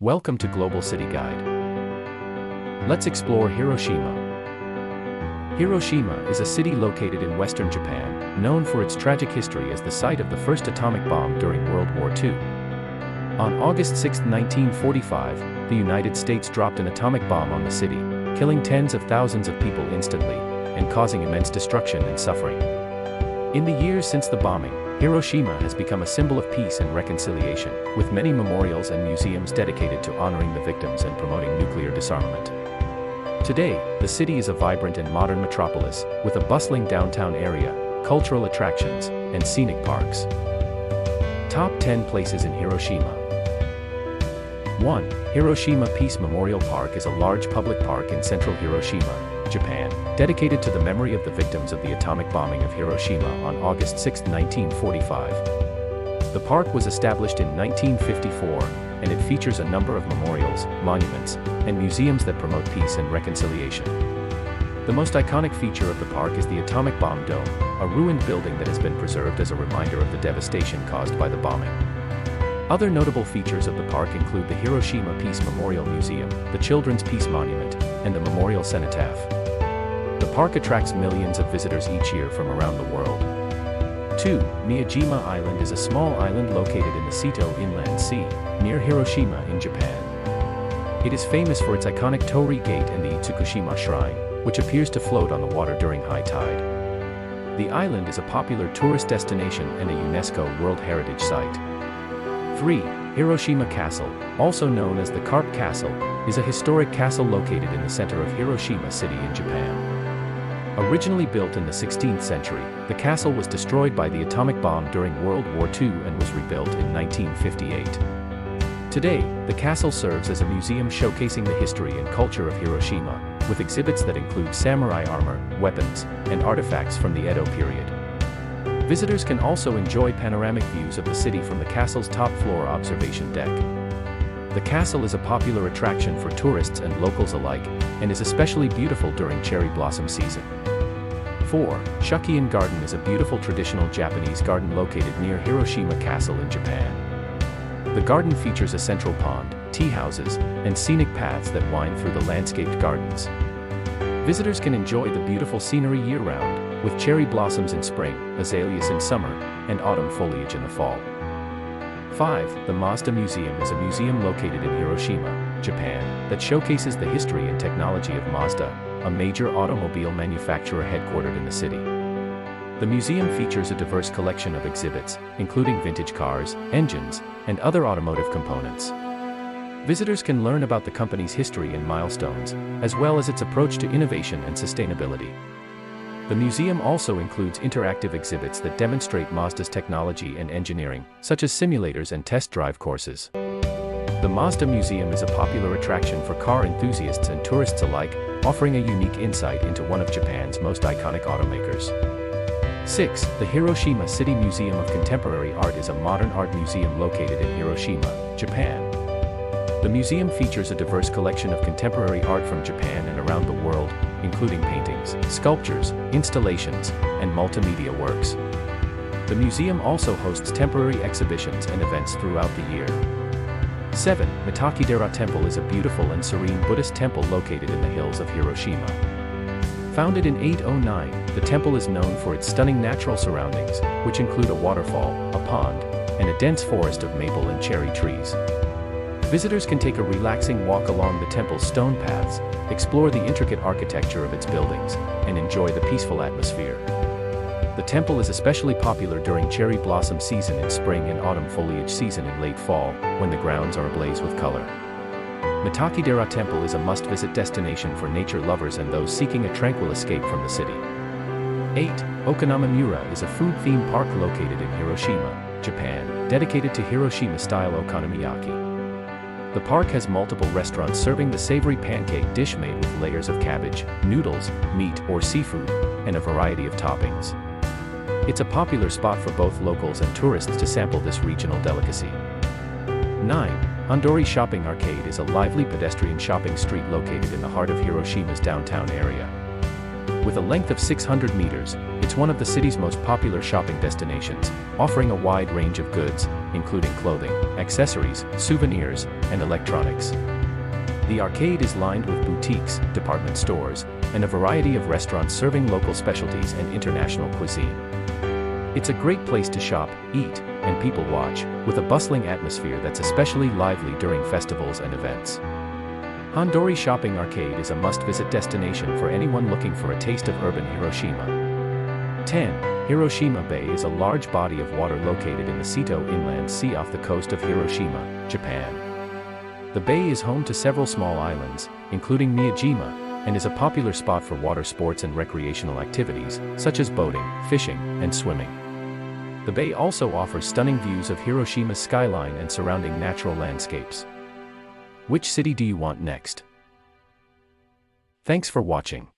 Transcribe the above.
Welcome to Global City Guide. Let's explore Hiroshima. Hiroshima is a city located in western Japan, known for its tragic history as the site of the first atomic bomb during World War II. On August 6, 1945, the United States dropped an atomic bomb on the city, killing tens of thousands of people instantly, and causing immense destruction and suffering. In the years since the bombing, Hiroshima has become a symbol of peace and reconciliation, with many memorials and museums dedicated to honoring the victims and promoting nuclear disarmament. Today, the city is a vibrant and modern metropolis, with a bustling downtown area, cultural attractions, and scenic parks. Top 10 Places in Hiroshima 1. Hiroshima Peace Memorial Park is a large public park in central Hiroshima, Japan, dedicated to the memory of the victims of the atomic bombing of Hiroshima on August 6, 1945. The park was established in 1954, and it features a number of memorials, monuments, and museums that promote peace and reconciliation. The most iconic feature of the park is the Atomic Bomb Dome, a ruined building that has been preserved as a reminder of the devastation caused by the bombing. Other notable features of the park include the Hiroshima Peace Memorial Museum, the Children's Peace Monument, and the Memorial Cenotaph. The park attracts millions of visitors each year from around the world. 2. Miyajima Island is a small island located in the Seto Inland Sea, near Hiroshima in Japan. It is famous for its iconic Torii Gate and the Itsukushima Shrine, which appears to float on the water during high tide. The island is a popular tourist destination and a UNESCO World Heritage Site. 3. Hiroshima Castle, also known as the Carp Castle, is a historic castle located in the center of Hiroshima City in Japan. Originally built in the 16th century, the castle was destroyed by the atomic bomb during World War II and was rebuilt in 1958. Today, the castle serves as a museum showcasing the history and culture of Hiroshima, with exhibits that include samurai armor, weapons, and artifacts from the Edo period. Visitors can also enjoy panoramic views of the city from the castle's top floor observation deck. The castle is a popular attraction for tourists and locals alike, and is especially beautiful during cherry blossom season. 4. Shukkeien Garden is a beautiful traditional Japanese garden located near Hiroshima Castle in Japan. The garden features a central pond, tea houses, and scenic paths that wind through the landscaped gardens. Visitors can enjoy the beautiful scenery year-round, with cherry blossoms in spring, azaleas in summer, and autumn foliage in the fall. 5. The Mazda Museum is a museum located in Hiroshima, Japan, that showcases the history and technology of Mazda, a major automobile manufacturer headquartered in the city. The museum features a diverse collection of exhibits, including vintage cars, engines, and other automotive components. Visitors can learn about the company's history and milestones, as well as its approach to innovation and sustainability. The museum also includes interactive exhibits that demonstrate Mazda's technology and engineering, such as simulators and test drive courses. The Mazda Museum is a popular attraction for car enthusiasts and tourists alike, offering a unique insight into one of Japan's most iconic automakers. 6. The Hiroshima City Museum of Contemporary Art is a modern art museum located in Hiroshima, Japan. The museum features a diverse collection of contemporary art from Japan and around the world, including paintings, sculptures, installations, and multimedia works. The museum also hosts temporary exhibitions and events throughout the year. 7. Mitakidera Temple is a beautiful and serene Buddhist temple located in the hills of Hiroshima. Founded in 809, the temple is known for its stunning natural surroundings, which include a waterfall, a pond, and a dense forest of maple and cherry trees. Visitors can take a relaxing walk along the temple's stone paths, explore the intricate architecture of its buildings, and enjoy the peaceful atmosphere. The temple is especially popular during cherry blossom season in spring and autumn foliage season in late fall, when the grounds are ablaze with color. Mitakidera Temple is a must-visit destination for nature lovers and those seeking a tranquil escape from the city. 8. Okonomimura is a food-themed park located in Hiroshima, Japan, dedicated to Hiroshima-style okonomiyaki. The park has multiple restaurants serving the savory pancake dish made with layers of cabbage, noodles, meat or seafood, and a variety of toppings. It's a popular spot for both locals and tourists to sample this regional delicacy. 9. Hondori Shopping Arcade is a lively pedestrian shopping street located in the heart of Hiroshima's downtown area. With a length of 600 meters, It's one of the city's most popular shopping destinations, offering a wide range of goods, including clothing, accessories, souvenirs, and electronics. The arcade is lined with boutiques, department stores, and a variety of restaurants serving local specialties and international cuisine. It's a great place to shop, eat, and people watch, with a bustling atmosphere that's especially lively during festivals and events. Hondori Shopping Arcade is a must-visit destination for anyone looking for a taste of urban Hiroshima. 10. Hiroshima Bay is a large body of water located in the Seto Inland Sea off the coast of Hiroshima, Japan. The bay is home to several small islands, including Miyajima, and is a popular spot for water sports and recreational activities, such as boating, fishing, and swimming. The bay also offers stunning views of Hiroshima's skyline and surrounding natural landscapes. Which city do you want next? Thanks for watching.